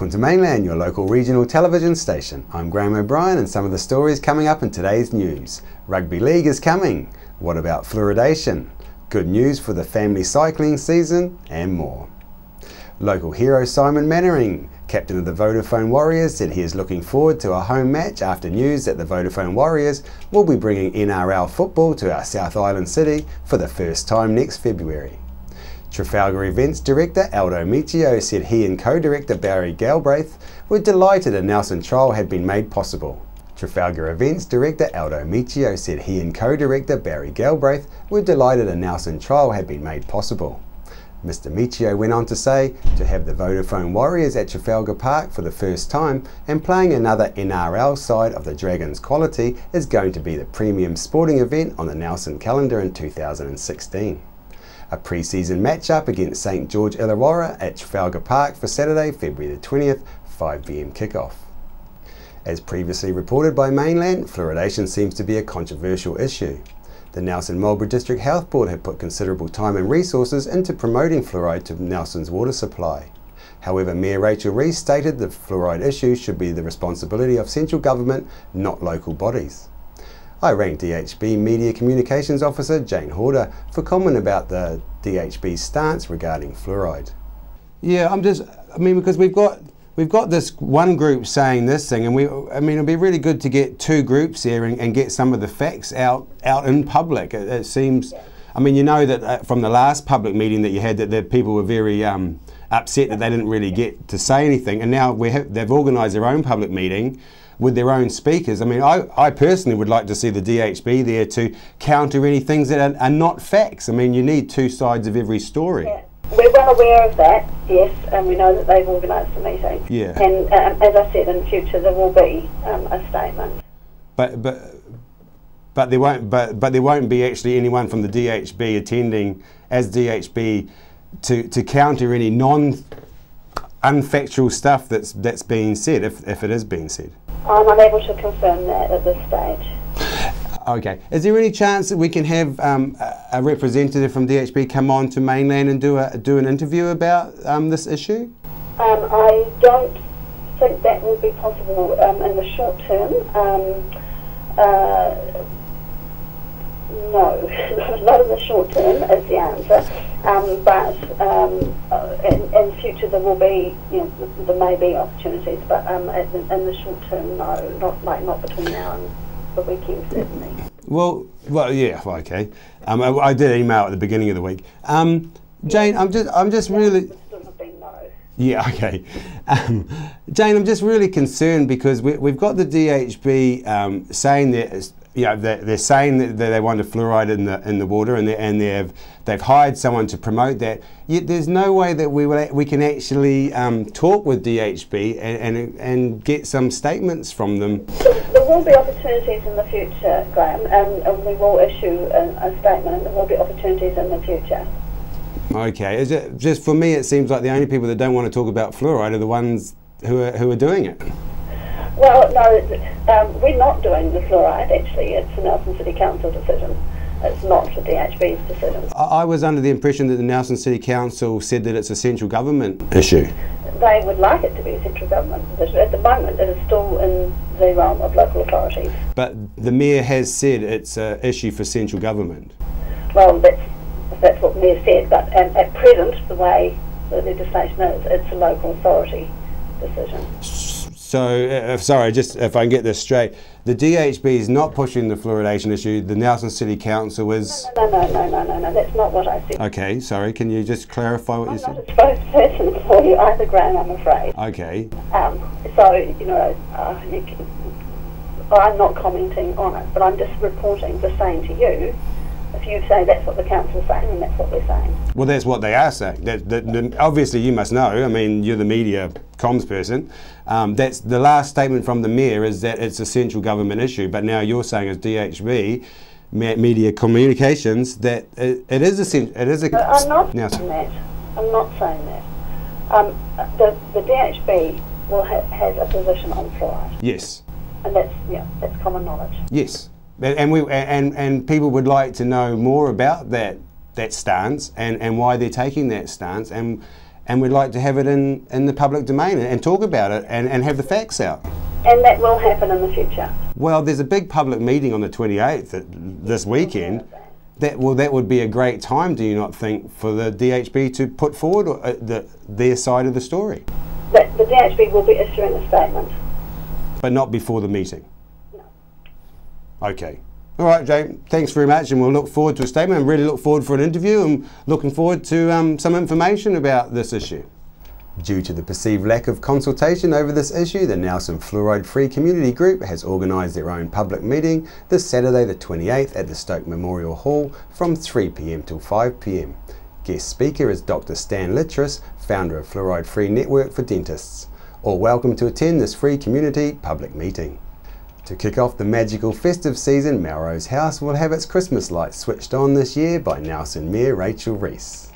Welcome to Mainland, your local regional television station. I'm Graham O'Brien and some of the stories coming up in today's news. Rugby League is coming. What about fluoridation? Good news for the family cycling season and more. Local hero Simon Mannering, captain of the Vodafone Warriors, said he is looking forward to a home match after news that the Vodafone Warriors will be bringing NRL football to our South Island city for the first time next February. Trafalgar Events Director Aldo Miccio said he and co-director Barry Galbraith were delighted a Nelson trial had been made possible. Trafalgar Events Director Aldo Miccio said he and co-director Barry Galbraith were delighted a Nelson trial had been made possible. Mr Miccio went on to say to have the Vodafone Warriors at Trafalgar Park for the first time and playing another NRL side of the Dragons quality is going to be the premium sporting event on the Nelson calendar in 2016 a pre-season matchup against St George Illawarra at Trafalgar Park for Saturday, February the 20th, 5pm kickoff. As previously reported by Mainland, fluoridation seems to be a controversial issue. The Nelson Marlborough District Health Board have put considerable time and resources into promoting fluoride to Nelson's water supply. However, Mayor Rachel Reese stated the fluoride issue should be the responsibility of central government, not local bodies. I rang DHB Media Communications Officer Jane Horder for comment about the DHB stance regarding fluoride. Yeah, I'm just, I mean, because we've got we've got this one group saying this thing, and we, I mean, it'd be really good to get two groups here and, and get some of the facts out out in public. It, it seems, I mean, you know that uh, from the last public meeting that you had, that the people were very um, upset that they didn't really get to say anything, and now we have, they've organised their own public meeting with their own speakers. I mean, I, I personally would like to see the DHB there to counter any things that are, are not facts. I mean, you need two sides of every story. Yeah. We're well aware of that, yes, and we know that they've organised the meeting. Yeah. And um, as I said, in future there will be um, a statement. But but but there won't but but there won't be actually anyone from the DHB attending as DHB to to counter any non unfactual stuff that's that's being said if if it is being said. I'm unable to confirm that at this stage. Okay. Is there any chance that we can have um, a representative from DHB come on to mainland and do a do an interview about um, this issue? Um, I don't think that will be possible um, in the short term. Um, uh, no, not in the short term is the answer. Um, but um, in, in future there will be, you know, there may be opportunities, but um, in, in the short term, no, not like not between now and the weekend certainly. Well, well, yeah, okay. Um, I, I, did email at the beginning of the week. Um, Jane, I'm just, I'm just really. Yeah, okay. Um, Jane, I'm just really concerned because we, have got the DHB um, saying that you know, they're, they're saying that they want a fluoride in the in the water, and and they've they've hired someone to promote that. Yet there's no way that we will, we can actually um, talk with DHB and, and, and get some statements from them. There will be opportunities in the future, Graham, and, and we will issue a, a statement, there will be opportunities in the future. Okay, is it just for me? It seems like the only people that don't want to talk about fluoride are the ones who are who are doing it. Well, no, um, we're not doing the fluoride, actually. It's a Nelson City Council decision. It's not the DHB's decision. I was under the impression that the Nelson City Council said that it's a central government issue. They would like it to be a central government issue. At the moment, it is still in the realm of local authorities. But the Mayor has said it's an issue for central government. Well, that's, that's what the Mayor said, but um, at present, the way the legislation is, it's a local authority decision. So, uh, sorry, just if I can get this straight, the DHB is not pushing the fluoridation issue. The Nelson City Council is. No, no, no, no, no, no. That's not what I said. Okay, sorry. Can you just clarify what I'm you said? I'm not a spokesperson for you either, Graham. I'm afraid. Okay. Um, so you know, uh, you can, I'm not commenting on it, but I'm just reporting the same to you if you say that's what the council's saying, and that's what we're saying. Well, that's what they are saying. That, that, that, obviously, you must know. I mean, you're the media comms person. Um, that's the last statement from the mayor is that it's a central government issue. But now you're saying as DHB, media communications, that it, it is a it is a. I'm not now, saying that. I'm not saying that. Um, the the DHB will ha has a position on fluoride. Yes. And that's yeah, that's common knowledge. Yes and we and and people would like to know more about that that stance and and why they're taking that stance and and we'd like to have it in, in the public domain and talk about it and, and have the facts out. And that will happen in the future. Well, there's a big public meeting on the 28th this weekend. That well, that would be a great time, do you not think, for the DHB to put forward uh, the, their side of the story? That the DHB will be issuing a statement. But not before the meeting. Okay. All right, Jay. Thanks very much, and we'll look forward to a statement. And really look forward for an interview, and looking forward to um, some information about this issue. Due to the perceived lack of consultation over this issue, the Nelson Fluoride Free Community Group has organised their own public meeting this Saturday the 28th at the Stoke Memorial Hall from 3pm till 5pm. Guest speaker is Dr Stan Litras, founder of Fluoride Free Network for Dentists. All welcome to attend this free community public meeting. To kick off the magical festive season, Melrose House will have its Christmas lights switched on this year by Nelson Mayor Rachel Reese.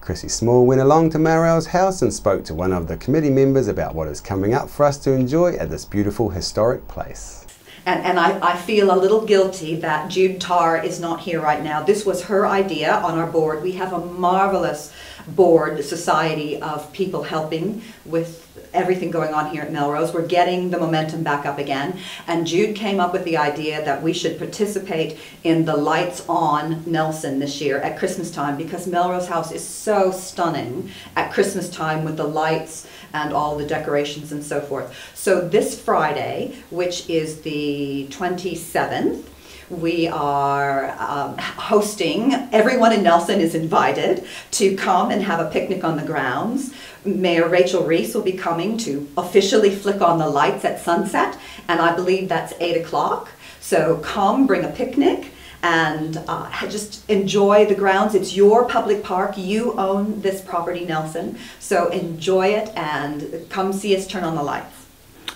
Chrissy Small went along to Melrose House and spoke to one of the committee members about what is coming up for us to enjoy at this beautiful historic place. And, and I, I feel a little guilty that Jude Tarr is not here right now. This was her idea on our board. We have a marvelous board, society of people helping with everything going on here at Melrose. We're getting the momentum back up again. And Jude came up with the idea that we should participate in the Lights On Nelson this year at Christmas time because Melrose House is so stunning at Christmas time with the lights and all the decorations and so forth. So this Friday, which is the 27th, we are um, hosting, everyone in Nelson is invited to come and have a picnic on the grounds. Mayor Rachel Reese will be coming to officially flick on the lights at sunset, and I believe that's 8 o'clock. So come, bring a picnic, and uh, just enjoy the grounds. It's your public park. You own this property, Nelson. So enjoy it and come see us turn on the lights.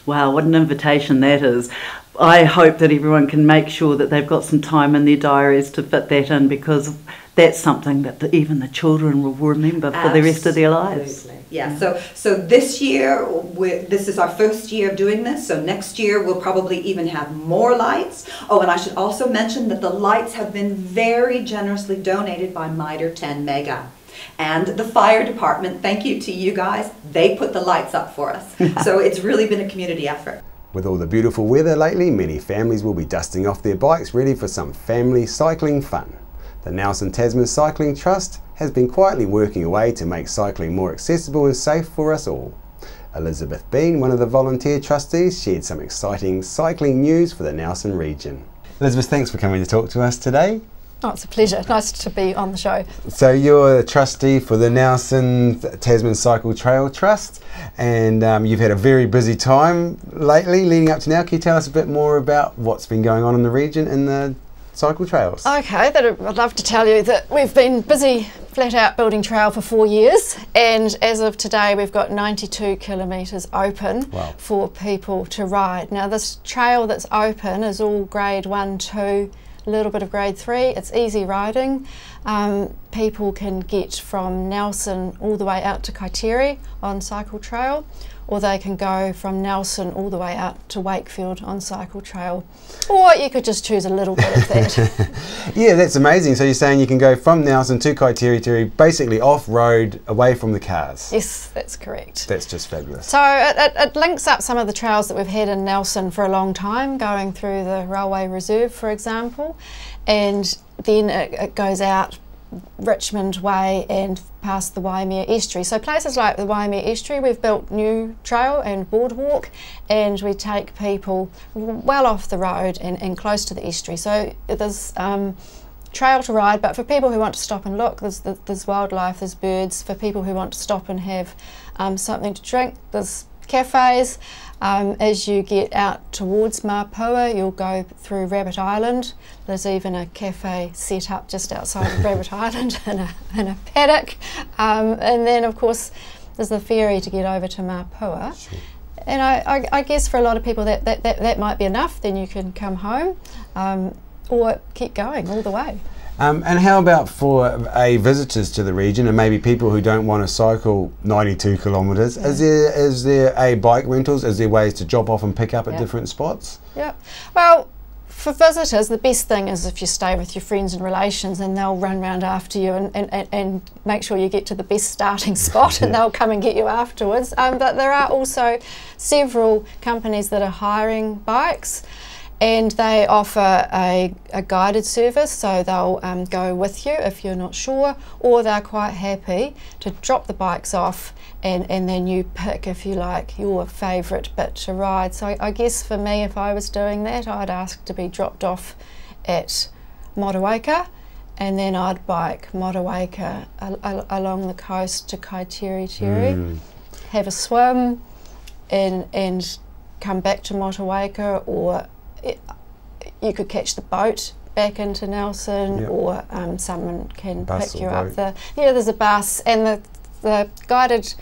Wow, what an invitation that is. I hope that everyone can make sure that they've got some time in their diaries to fit that in because that's something that the, even the children will remember for Absolutely. the rest of their lives. Yeah. So so this year this is our first year of doing this. So next year we'll probably even have more lights. Oh, and I should also mention that the lights have been very generously donated by Mitre 10 Mega. And the fire department, thank you to you guys. They put the lights up for us. so it's really been a community effort. With all the beautiful weather lately, many families will be dusting off their bikes ready for some family cycling fun. The Nelson Tasman Cycling Trust has been quietly working away to make cycling more accessible and safe for us all. Elizabeth Bean, one of the volunteer trustees, shared some exciting cycling news for the Nelson region. Elizabeth, thanks for coming to talk to us today. Oh, it's a pleasure. Nice to be on the show. So you're a trustee for the Nelson Tasman Cycle Trail Trust, and um, you've had a very busy time lately leading up to now. Can you tell us a bit more about what's been going on in the region and the cycle trails? Okay, that I'd love to tell you that we've been busy flat out building trail for four years, and as of today, we've got 92 kilometres open wow. for people to ride. Now, this trail that's open is all grade one, two a little bit of grade three. It's easy riding. Um, people can get from Nelson all the way out to Kaiteri on cycle trail, or they can go from Nelson all the way out to Wakefield on cycle trail. Or you could just choose a little bit of that. yeah, that's amazing. So you're saying you can go from Nelson to Kaiteri, basically off road, away from the cars. Yes, that's correct. That's just fabulous. So it, it, it links up some of the trails that we've had in Nelson for a long time, going through the Railway Reserve, for example, and then it, it goes out Richmond Way and past the Waimea Estuary. So places like the Waimea Estuary, we've built new trail and boardwalk and we take people well off the road and, and close to the estuary. So there's um, trail to ride, but for people who want to stop and look, there's, there's wildlife, there's birds. For people who want to stop and have um, something to drink, there's cafes. Um, as you get out towards Mapua, you'll go through Rabbit Island. There's even a cafe set up just outside of Rabbit Island in a, in a paddock. Um, and then, of course, there's the ferry to get over to Mapua. Sure. And I, I, I, guess for a lot of people that, that, that, that might be enough, then you can come home um, or keep going all the way. Um, and how about for a visitors to the region and maybe people who don't want to cycle 92 kilometres? Yeah. Is there is there a bike rentals? Is there ways to drop off and pick up at different spots? Yeah. Well, for visitors, the best thing is if you stay with your friends and relations and they'll run round after you and, and, and, and make sure you get to the best starting spot and they'll come and get you afterwards. Um, but there are also several companies that are hiring bikes and they offer a, a guided service so they'll um, go with you if you're not sure or they're quite happy to drop the bikes off and, and then you pick if you like your favourite bit to ride. So I guess for me if I was doing that I'd ask to be dropped off at Motueka and then I'd bike Motueka al- al- along the coast to Kaiteri Teri, have a swim and, and come back to Motueka or it, you could catch the boat back into Nelson, Yep. or um, someone can Bus pick you up. boat. The yeah, there's a bus, and the the guided.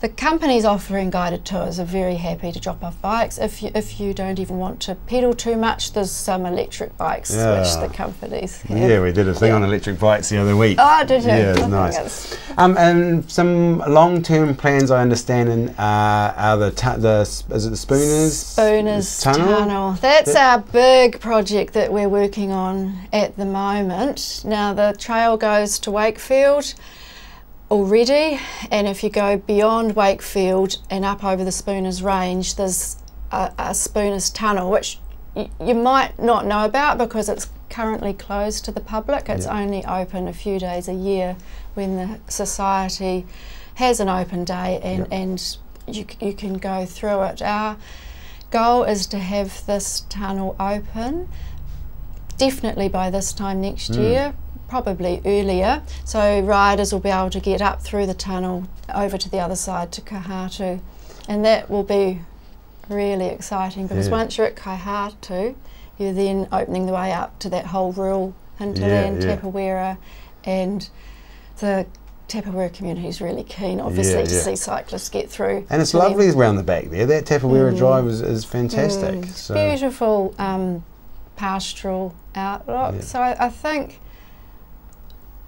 The companies offering guided tours are very happy to drop off bikes. If you, if you don't even want to pedal too much, there's some electric bikes which the companies have. Yeah, we did a thing Yeah. on electric bikes the other week. Oh, did you? Yeah, it's nice. Um, and some long-term plans I understand in, uh, are the the is it the Spooners Spooners Tunnel. That's That- our big project that we're working on at the moment. Now, the trail goes to Wakefield already, and if you go beyond Wakefield and up over the Spooners Range, there's a, a Spooners Tunnel, which you might not know about because it's currently closed to the public. It's Yeah. only open a few days a year when the society has an open day and, Yeah. and you, you can go through it. Our goal is to have this tunnel open definitely by this time next Mm. year, probably earlier. So riders will be able to get up through the tunnel over to the other side to Kohatu, and that will be really exciting because Yeah. once you're at Kohatu, you're then opening the way up to that whole rural hinterland, yeah. Tapawera, and the Tapawera community is really keen, obviously, Yeah, to see cyclists get through. And it's to them. lovely around the back there. That Tapawera Mm. Drive is, is fantastic. Mm, So, beautiful um, pastoral outlook. Yeah. So I, I think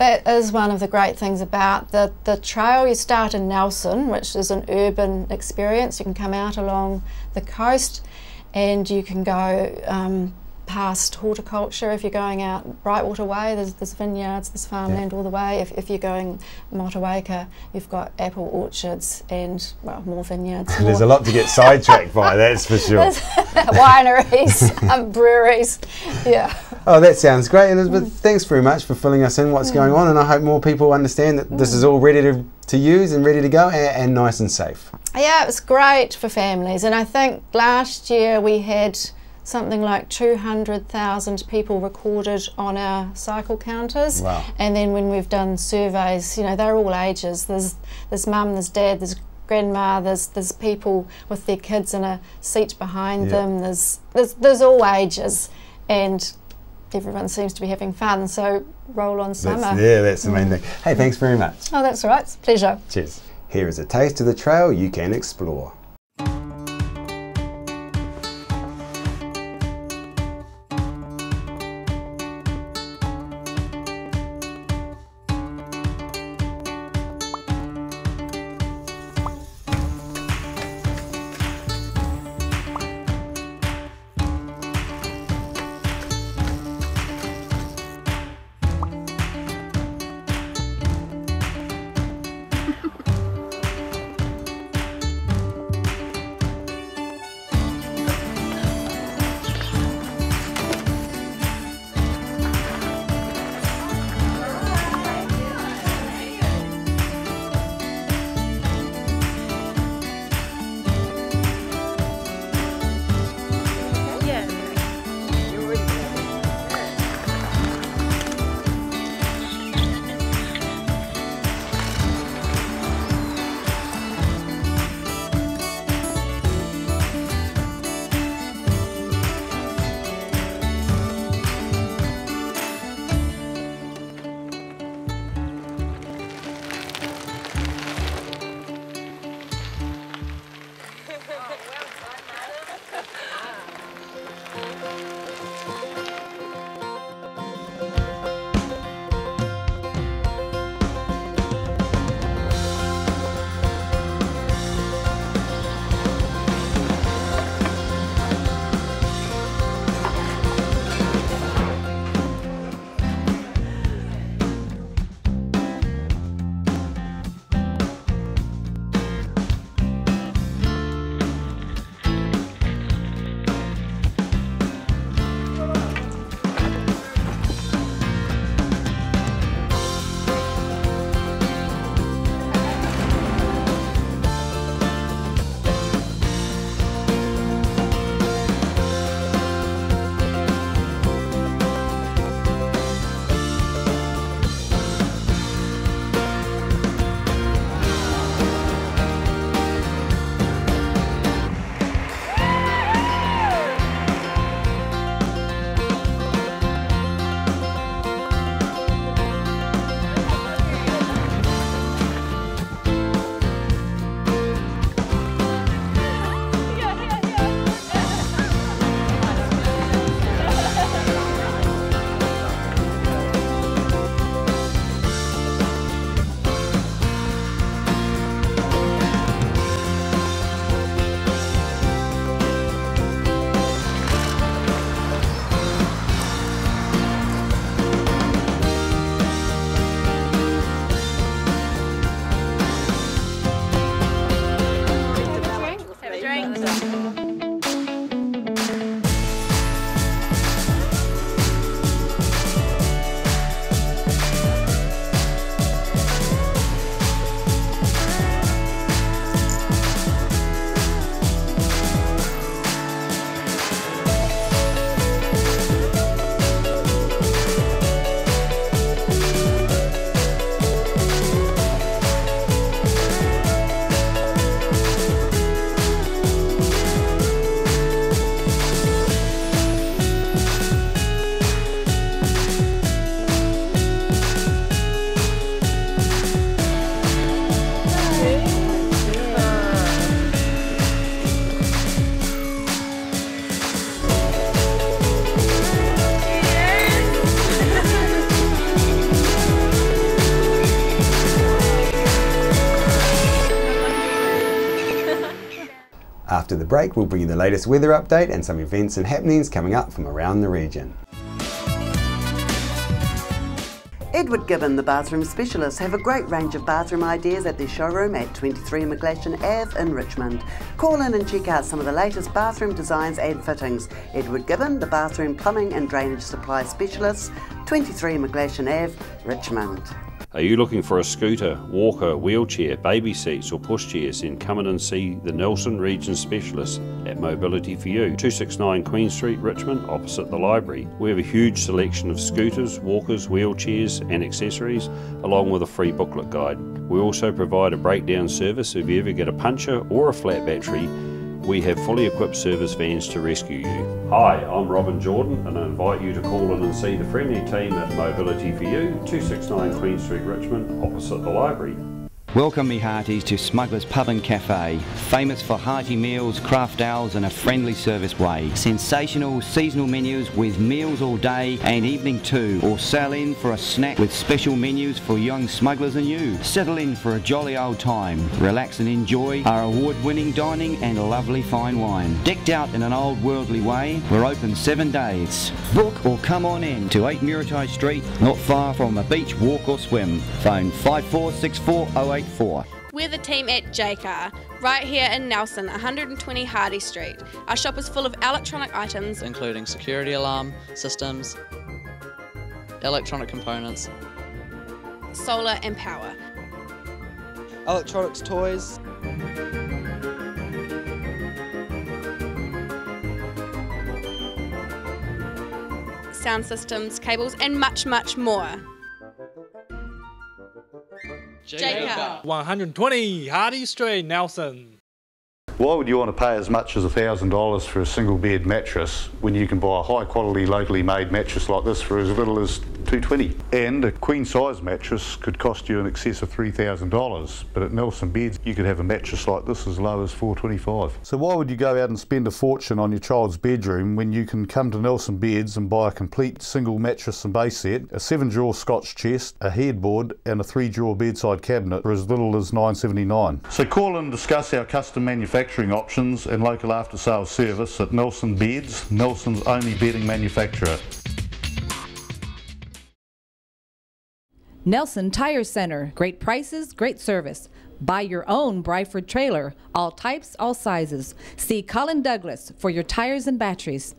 that is one of the great things about the, the trail. You start in Nelson, which is an urban experience. You can come out along the coast and you can go um, past horticulture if you're going out Brightwater Way. There's, there's vineyards, there's farmland all the way. If, if you're going Motueka, you've got apple orchards and, well, more vineyards. there's a lot to get sidetracked by, that's for sure. wineries, um, breweries. Yeah. Oh, that sounds great, Elizabeth. Mm. Thanks very much for filling us in what's mm. going on, and I hope more people understand that this mm. is all ready to, to use and ready to go and, and nice and safe. Yeah, it was great for families. And I think last year we had something like 200,000 people recorded on our cycle counters. Wow. And then when we've done surveys, you know, they're all ages. There's, there's mum, there's dad, there's grandma, there's, there's people with their kids in a seat behind Yeah. them. There's, there's, there's all ages. And everyone seems to be having fun. So roll on summer. That's, yeah, that's the main mm. thing. Hey, thanks very much. Oh, that's all right. It's a pleasure. Cheers. Here is a taste of the trail you can explore. Break, we'll bring you the latest weather update and some events and happenings coming up from around the region. Edward Gibbon, the bathroom specialist, have a great range of bathroom ideas at their showroom at 23 McGlashan Ave in Richmond. Call in and check out some of the latest bathroom designs and fittings. Edward Gibbon, the bathroom plumbing and drainage supply specialist, 23 McGlashan Ave, Richmond. Are you looking for a scooter, walker, wheelchair, baby seats, or pushchairs? Then come in and see the Nelson Region Specialist at Mobility for You, 269 Queen Street, Richmond, opposite the library. We have a huge selection of scooters, walkers, wheelchairs, and accessories, along with a free booklet guide. We also provide a breakdown service if you ever get a puncture or a flat battery we have fully equipped service vans to rescue you. Hi, I'm Robin Jordan and I invite you to call in and see the friendly team at Mobility for You, 269 Queen Street, Richmond, opposite the library. Welcome me hearties to Smuggler's Pub and Cafe, famous for hearty meals, craft ales and a friendly service way. Sensational seasonal menus with meals all day and evening too, or sail in for a snack with special menus for young smugglers and you. Settle in for a jolly old time, relax and enjoy our award-winning dining and lovely fine wine. Decked out in an old worldly way, we're open seven days. Book or come on in to 8 Muritai Street, not far from a beach walk or swim. Phone 546408 we're the team at Jaycar, right here in Nelson, 120 Hardy Street. Our shop is full of electronic items, including security alarm systems, electronic components, solar and power, electronics toys. Sound systems, cables, and much, much more. Jaycar. 120 Hardy Street, Nelson. Why would you want to pay as much as $1,000 for a single bed mattress when you can buy a high quality locally made mattress like this for as little as 220 And a queen size mattress could cost you in excess of $3,000, but at Nelson Beds you could have a mattress like this as low as 425 So why would you go out and spend a fortune on your child's bedroom when you can come to Nelson Beds and buy a complete single mattress and base set, a seven drawer Scotch chest, a headboard and a three drawer bedside cabinet for as little as 979 So call and discuss our custom manufacturing options and local after sales service at Nelson Beds, Nelson's only bedding manufacturer. Nelson Tire Center. Great prices, great service. Buy your own Briford trailer. All types, all sizes. See Colin Douglas for your tires and batteries.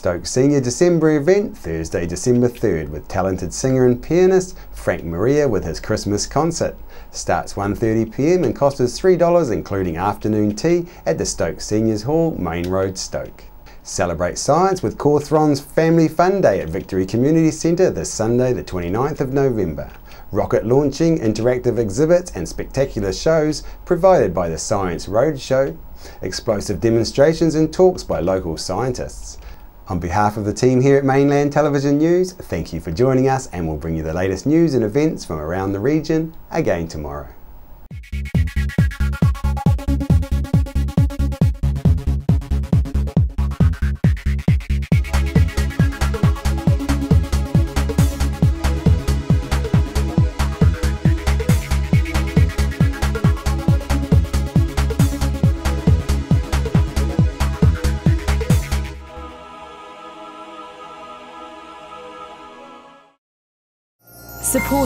Stoke Senior December event Thursday, December 3rd with talented singer and pianist Frank Maria with his Christmas concert. Starts 1.30pm and costs $3 including afternoon tea at the Stoke Seniors Hall, Main Road, Stoke. Celebrate science with Cawthron's Family Fun Day at Victory Community Centre this Sunday the 29th of November. Rocket launching, interactive exhibits and spectacular shows provided by the Science Roadshow. Explosive demonstrations and talks by local scientists. On behalf of the team here at Mainland Television News, thank you for joining us and we'll bring you the latest news and events from around the region again tomorrow.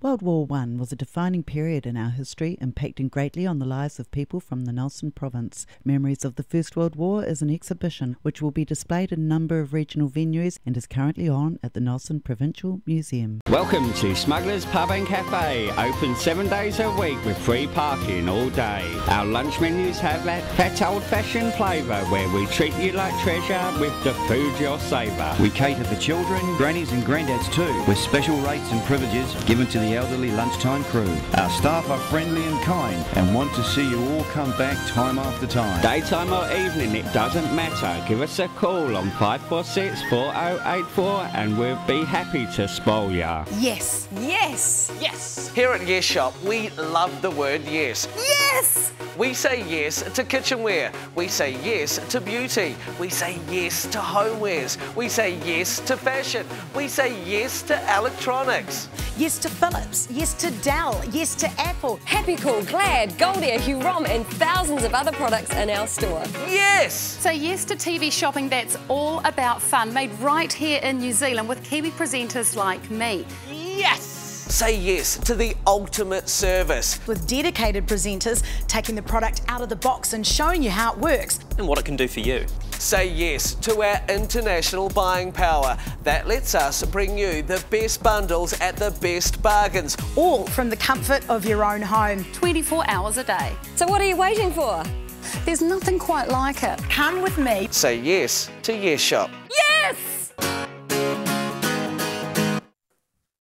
World War I was a defining period in our history, impacting greatly on the lives of people from the Nelson province. Memories of the First World War is an exhibition which will be displayed in a number of regional venues and is currently on at the Nelson Provincial Museum. Welcome to Smugglers Pub and Cafe, open seven days a week with free parking all day. Our lunch menus have that fat old fashioned flavour where we treat you like treasure with the food you'll savour. We cater for children, grannies and granddads too, with special rates and privileges given to the elderly lunchtime crew. Our staff are friendly and kind and want to see you all come back time after time. Daytime or evening, it doesn't matter. Give us a call on 546 4084 and we'll be happy to spoil ya. Yes. Yes. Yes. Here at Yes Shop, we love the word yes. Yes. We say yes to kitchenware. We say yes to beauty. We say yes to homewares. We say yes to fashion. We say yes to electronics. Yes to Philips. Yes to Dell. Yes to Apple. Happy Cool, Glad, Goldair, Hurom, and thousands of other products in our store. Yes! So, yes to TV shopping that's all about fun, made right here in New Zealand with Kiwi presenters like me. Yes! Say yes to the ultimate service. With dedicated presenters taking the product out of the box and showing you how it works. And what it can do for you. Say yes to our international buying power. That lets us bring you the best bundles at the best bargains. All from the comfort of your own home. 24 hours a day. So what are you waiting for? There's nothing quite like it. Come with me. Say yes to Yes Shop. Yes!